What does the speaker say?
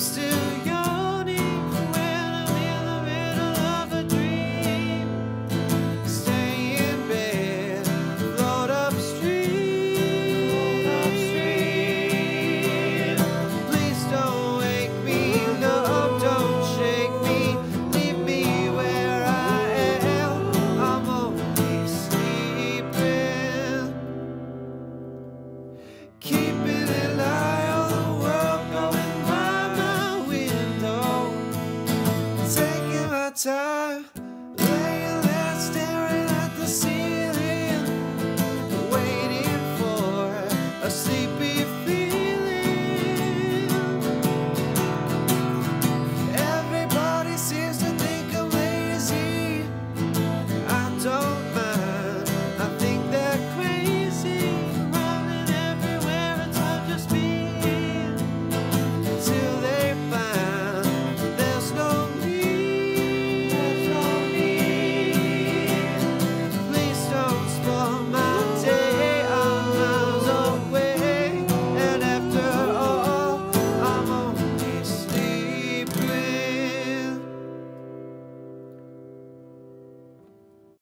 still time.